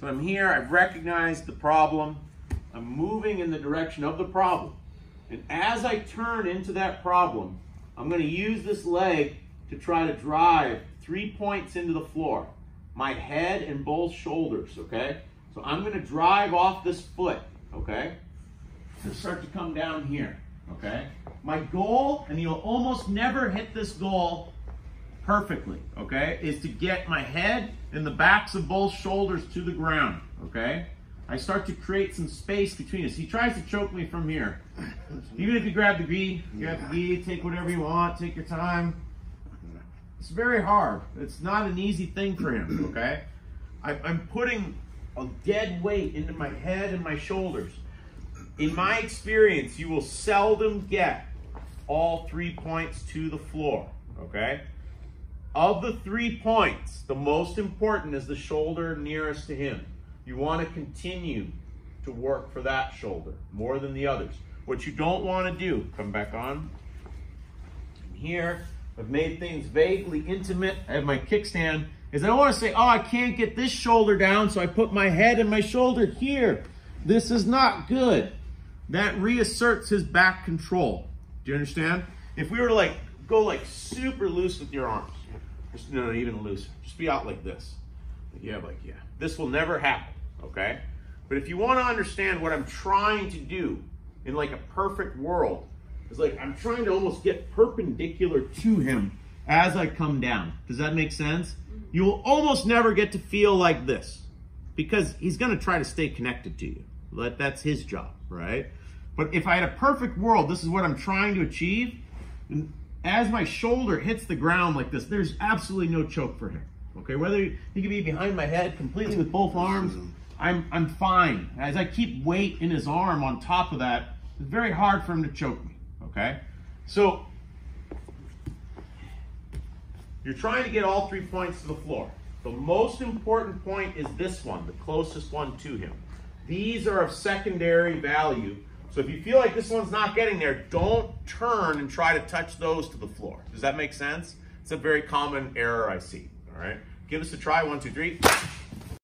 So I'm here, I've recognized the problem, I'm moving in the direction of the problem. And as I turn into that problem, I'm gonna use this leg to try to drive three points into the floor. My head and both shoulders, okay? So I'm gonna drive off this foot, okay? And start to come down here, okay? My goal, and you'll almost never hit this goal perfectly, okay, is to get my head and the backs of both shoulders to the ground, okay? I start to create some space between us. He tries to choke me from here. Even if you grab the gi, grab the gi, take whatever you want, take your time. It's very hard. It's not an easy thing for him, okay? I'm putting a dead weight into my head and my shoulders. In my experience, you will seldom get all three points to the floor, okay? Of the three points, the most important is the shoulder nearest to him. You want to continue to work for that shoulder more than the others. What you don't want to do, come back on. Here, I've made things vaguely intimate. I have my kickstand. Is I don't want to say, oh, I can't get this shoulder down, so I put my head and my shoulder here. This is not good. That reasserts his back control. Do you understand? If we were to like go like super loose with your arms, just no, even looser. Just be out like this. Yeah, like yeah. This will never happen, okay? But if you want to understand what I'm trying to do in like a perfect world, it's like I'm trying to almost get perpendicular to him as I come down. Does that make sense? Mm-hmm. You will almost never get to feel like this because he's going to try to stay connected to you. That, that's his job, right? But if I had a perfect world, this is what I'm trying to achieve. And as my shoulder hits the ground like this, there's absolutely no choke for him. Okay, whether he could be behind my head completely with both arms, I'm, I'm fine. As I keep weight in his arm on top of that, it's very hard for him to choke me. Okay, so you're trying to get all three points to the floor. The most important point is this one, the closest one to him. These are of secondary value. So if you feel like this one's not getting there, don't turn and try to touch those to the floor. Does that make sense? It's a very common error I see. All right. Give us a try. One, two, three.